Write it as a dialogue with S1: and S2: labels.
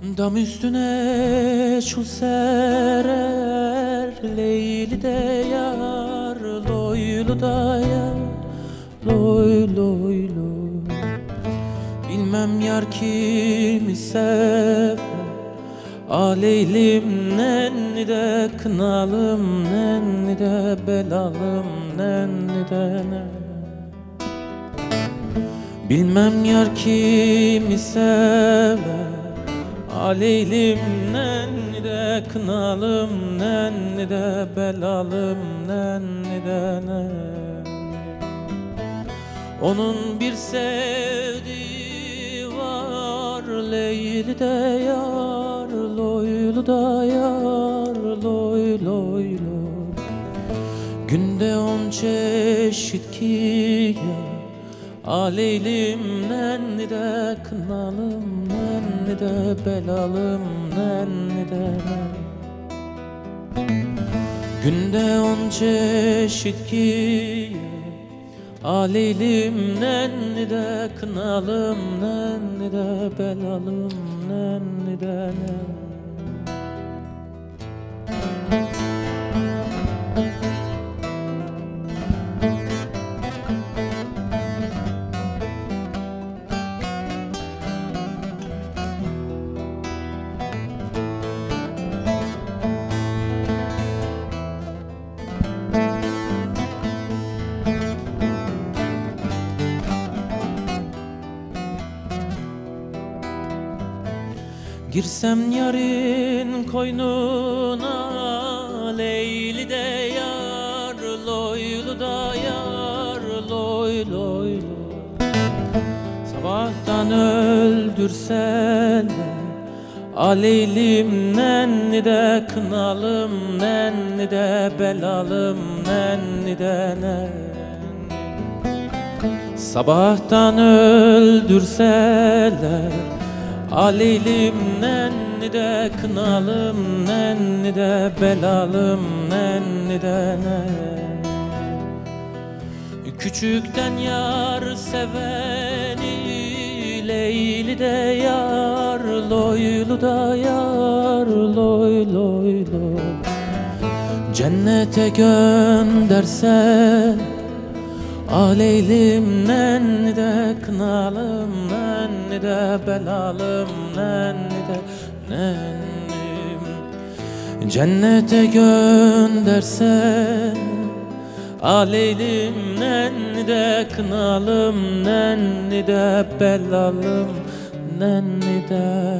S1: Dam üstüne şu serer Leyli de yar Loylu da yar Loy loy loy. Bilmem yar kimi sever Aleylim nenni de kınalım nenni de belalım nenni de ne. Bilmem yar kimi sever Aleylim de kınalım nenni de belalım nenni de ne. Onun bir sevdiği var Leyli de yar Loylu da yar Loy loy loy Günde on çeşit ki Aleylim nenni de kınalım nenni de belalım nenni de Günde on çeşit ki Aleylim nenni de kınalım nenni de belalım nenni de ne Girsem yarın koynuna Leyli de yar Loylu da yar Loy loy Sabahtan öldürseler Aleylim nenni de kınalım nenni de belalım nenni de nenni Sabahtan öldürseler Aleylim nenni de kınalım nenni de belalım nenni de ne. Küçükten yar seveni Leyli de yar Loylu da yar Loy loy loy. Cennete gönderse Aleylim nenni de kınalım nenni de belalım nenni de nennim. Cennete göndersen Aleylim nenni de kınalım nenni de belalım nenni de